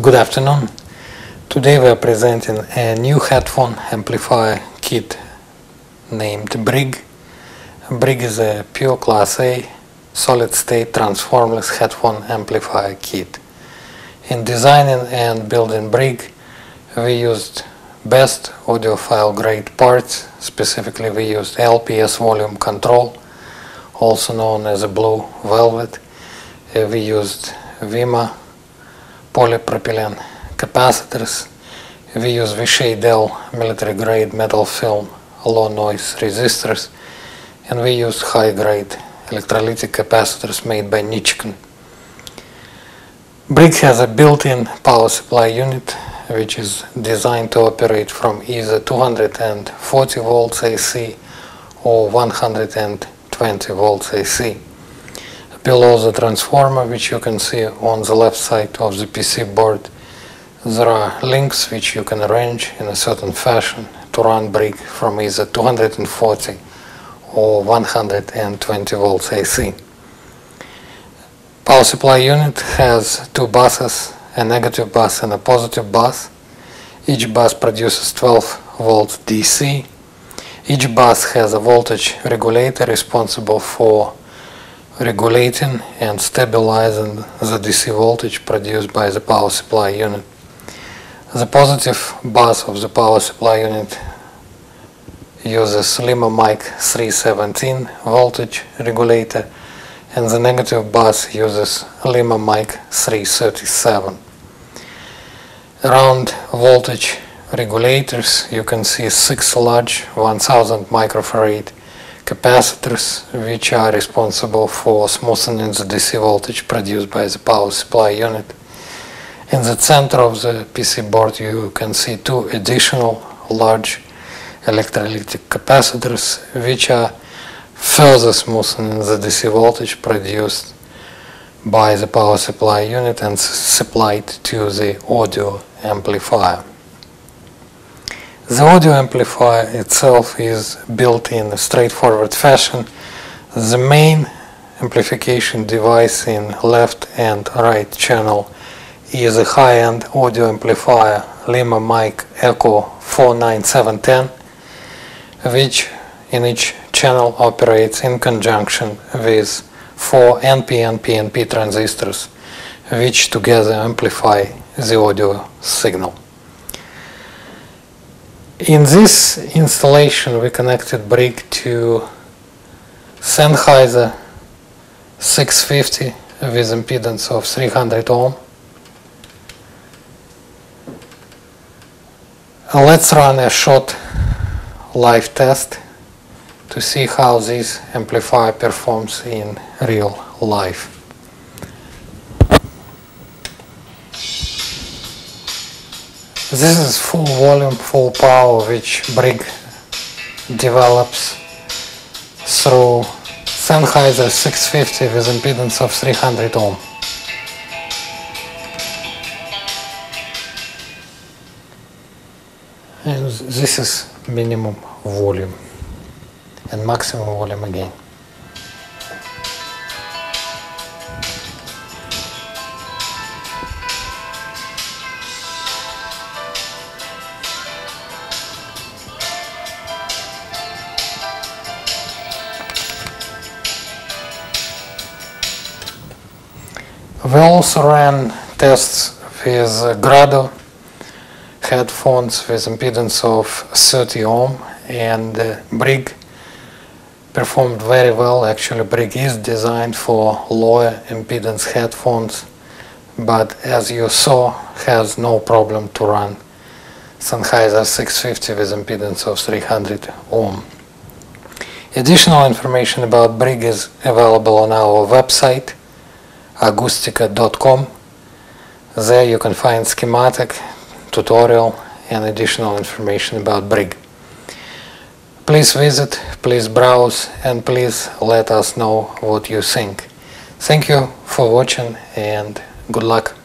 Good afternoon. Today we are presenting a new headphone amplifier kit named Brig. Brig is a pure class A solid state transformless headphone amplifier kit. In designing and building Brig we used best audiophile grade parts, specifically we used ALPS volume control, also known as a blue velvet. Uh, we used WIMA polypropylene capacitors. We use Vishay Dale military grade metal film low noise resistors and we use high grade electrolytic capacitors made by Nichicon. Brig has a built-in power supply unit which is designed to operate from either 240 volts AC or 120 volts AC below the transformer which you can see on the left side of the PC board there are links which you can arrange in a certain fashion to run Brig from either 240 or 120 volts AC. Power supply unit has two buses, a negative bus and a positive bus. Each bus produces 12 volts DC. Each bus has a voltage regulator responsible for regulating and stabilizing the DC voltage produced by the power supply unit. The positive bus of the power supply unit uses Lima mic 317 voltage regulator and the negative bus uses Lima mic 337. Around voltage regulators you can see six large 1000 microfarad capacitors which are responsible for smoothening the DC voltage produced by the power supply unit. In the center of the PC board you can see two additional large electrolytic capacitors which are further smoothening the DC voltage produced by the power supply unit and supplied to the audio amplifier. The audio amplifier itself is built in a straightforward fashion. The main amplification device in left and right channel is a high-end audio amplifier Lima Mic Echo 49710 which in each channel operates in conjunction with four NPN PNP transistors which together amplify the audio signal. In this installation we connected Brig to Sennheiser 650 with impedance of 300 ohm. Uh, let's run a short live test to see how this amplifier performs in real life. This is full volume, full power which Brig develops through Sennheiser 650 with impedance of 300 ohm. And this is minimum volume and maximum volume again. We also ran tests with Grado headphones with impedance of 30 ohm and uh, Brig performed very well. Actually Brig is designed for lower impedance headphones but as you saw has no problem to run Sennheiser 650 with impedance of 300 ohm. Additional information about Brig is available on our website augustica.com. There you can find schematic, tutorial and additional information about Brig. Please visit, please browse and please let us know what you think. Thank you for watching and good luck.